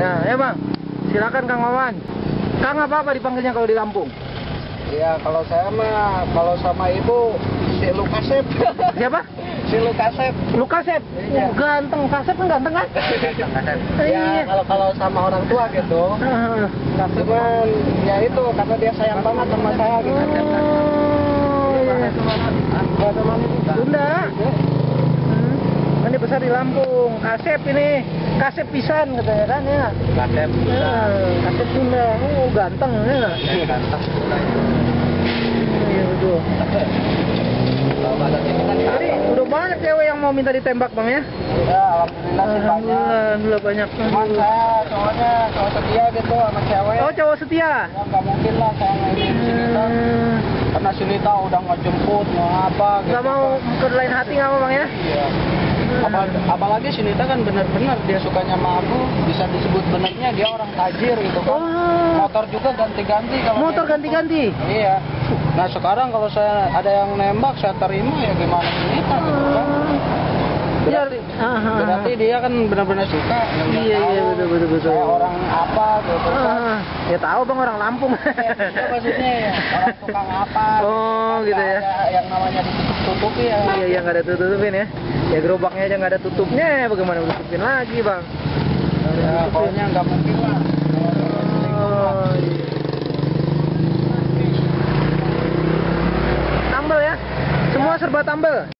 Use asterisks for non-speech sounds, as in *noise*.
Nah, ya bang, silakan Kang Wawan. Kang apa apa dipanggilnya kalau di Lampung? Iya, kalau saya mah kalau sama ibu si Lukasep. Siapa? si Lukasep. Lukasep. Iya. Oh, ganteng, Kasep kan ganteng kan? *laughs* Ya, Iya. kalau kalau sama orang tua gitu. Cuman ya itu karena dia sayang banget sama saya gitu. Oh, iya. Bunda. Besar di Lampung. Kasep ini. Kasep pisan katanya kan ya. Kasep. Ya, Kasep Bunda. Oh, ganteng ya. Iya betul. Kalau ada ini kan Jadi udah banyak cewek yang mau minta ditembak bang ya? Ya, alhamdulillah sih banyak. Alhamdulillah, banyak. Cuman saya soalnya cowok setia gitu sama cewek. Oh cowok setia. Ya nggak mungkin lah saya ngajin si Nita. Hmm, Karena si Nita udah ngejemput mau apa gitu. Gak mau ke lain hati nggak mau bang ya? Apalagi, apalagi si Nita kan benar-benar dia sukanya sama aku bisa disebut benernya dia orang tajir gitu kan. Oh, Motor juga ganti-ganti kalau motor ganti-ganti. Iya. Nah sekarang kalau saya ada yang nembak saya terima ya gimana si Nita gitu kan. Berarti, Ah, ah, ah. berarti dia kan benar-benar suka. Udah Iya, iya, betul, betul, betul. Saya orang apa gitu kan. Ah, ya tahu bang orang Lampung. Ya, maksudnya ya orang tukang apa *laughs* Oh, kan gitu ya. yang namanya ditutup-tutupi ya Iya, iya nggak ada tutup-tutupin ya. Ya gerobaknya aja nggak ada tutupnya, bagaimana mau tutupin lagi bang? ya pokoknya nggak mungkin lah Oh, iya. Tambel ya? Semua serba tambel.